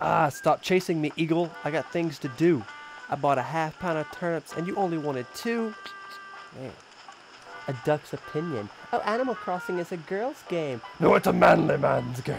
Ah, stop chasing me, Eagle. I got things to do. I bought a half pound of turnips and you only wanted two. Man. A duck's opinion. Oh, Animal Crossing is a girl's game. No, it's a manly man's game.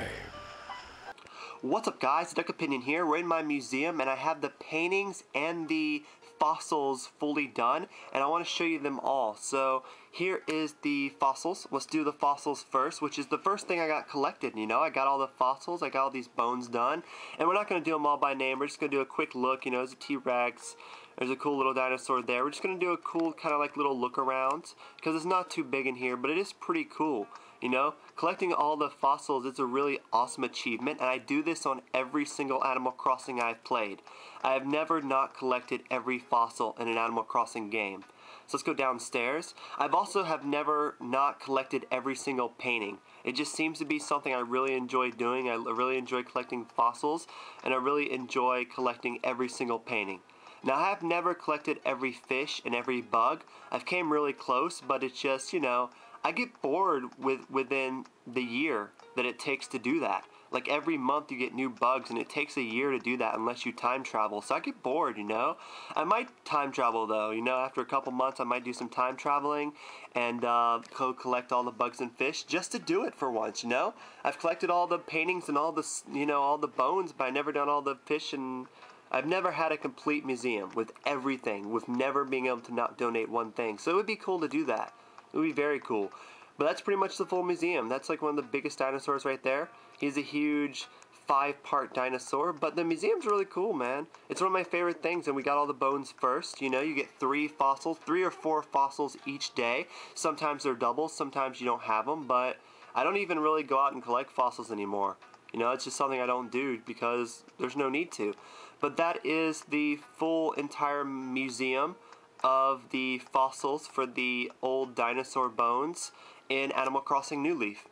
What's up guys, Duck Opinion here. We're in my museum and I have the paintings and the fossils fully done and I want to show you them all. So here is the fossils. Let's do the fossils first, which is the first thing I got collected, you know. I got all the fossils, I got all these bones done. And we're not going to do them all by name, we're just going to do a quick look, you know, there's a T-Rex, there's a cool little dinosaur there. We're just going to do a cool kind of like little look around because it's not too big in here, but it is pretty cool. You know, collecting all the fossils is a really awesome achievement, and I do this on every single Animal Crossing I've played. I have never not collected every fossil in an Animal Crossing game. So let's go downstairs. I've also have never not collected every single painting. It just seems to be something I really enjoy doing. I really enjoy collecting fossils, and I really enjoy collecting every single painting. Now I have never collected every fish and every bug. I've came really close, but it's just, you know, I get bored with within the year that it takes to do that. Like every month you get new bugs and it takes a year to do that unless you time travel. So I get bored, you know. I might time travel though, you know, after a couple months I might do some time traveling and uh, go collect all the bugs and fish just to do it for once, you know. I've collected all the paintings and all the, you know, all the bones, but I never done all the fish and I've never had a complete museum with everything, with never being able to not donate one thing. So it would be cool to do that. It would be very cool. But that's pretty much the full museum. That's like one of the biggest dinosaurs right there. He's a huge five-part dinosaur, but the museum's really cool, man. It's one of my favorite things, and we got all the bones first. You know, you get three fossils, three or four fossils each day. Sometimes they're doubles, sometimes you don't have them, but I don't even really go out and collect fossils anymore. You know, it's just something I don't do because there's no need to. But that is the full entire museum of the fossils for the old dinosaur bones in Animal Crossing New Leaf.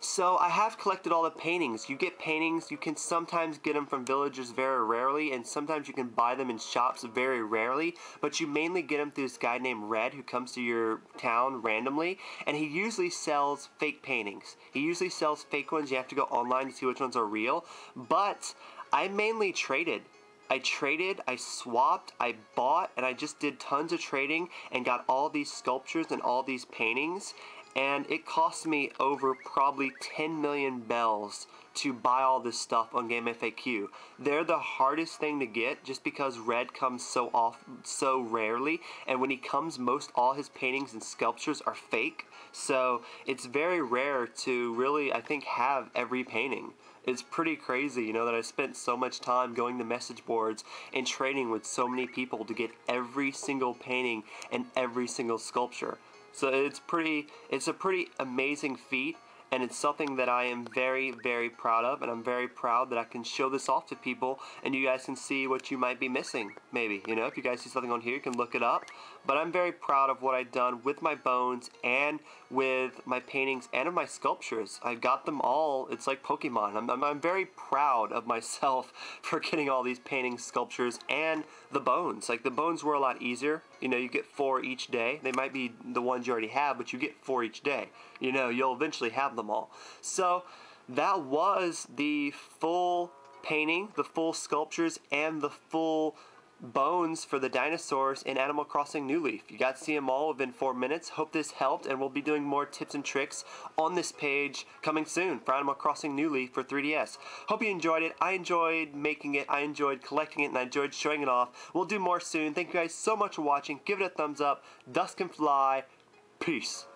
So I have collected all the paintings. You get paintings, you can sometimes get them from villagers very rarely, and sometimes you can buy them in shops very rarely, but you mainly get them through this guy named Red who comes to your town randomly, and he usually sells fake paintings. He usually sells fake ones, you have to go online to see which ones are real, but I mainly traded. I traded, I swapped, I bought, and I just did tons of trading and got all these sculptures and all these paintings and it cost me over probably 10 million bells to buy all this stuff on GameFAQ. They're the hardest thing to get just because Red comes so off so rarely and when he comes most all his paintings and sculptures are fake. So it's very rare to really I think have every painting. It's pretty crazy, you know, that I spent so much time going to message boards and trading with so many people to get every single painting and every single sculpture. So it's pretty, it's a pretty amazing feat and it's something that I am very, very proud of, and I'm very proud that I can show this off to people, and you guys can see what you might be missing, maybe, you know, if you guys see something on here, you can look it up, but I'm very proud of what I've done with my bones, and with my paintings, and of my sculptures. I got them all, it's like Pokemon, I'm, I'm, I'm very proud of myself for getting all these paintings, sculptures, and the bones, like the bones were a lot easier, you know, you get four each day, they might be the ones you already have, but you get four each day, you know, you'll eventually have them all. So that was the full painting, the full sculptures, and the full bones for the dinosaurs in Animal Crossing New Leaf. You got to see them all within four minutes. Hope this helped, and we'll be doing more tips and tricks on this page coming soon for Animal Crossing New Leaf for 3DS. Hope you enjoyed it. I enjoyed making it, I enjoyed collecting it, and I enjoyed showing it off. We'll do more soon. Thank you guys so much for watching. Give it a thumbs up. Dust can fly. Peace.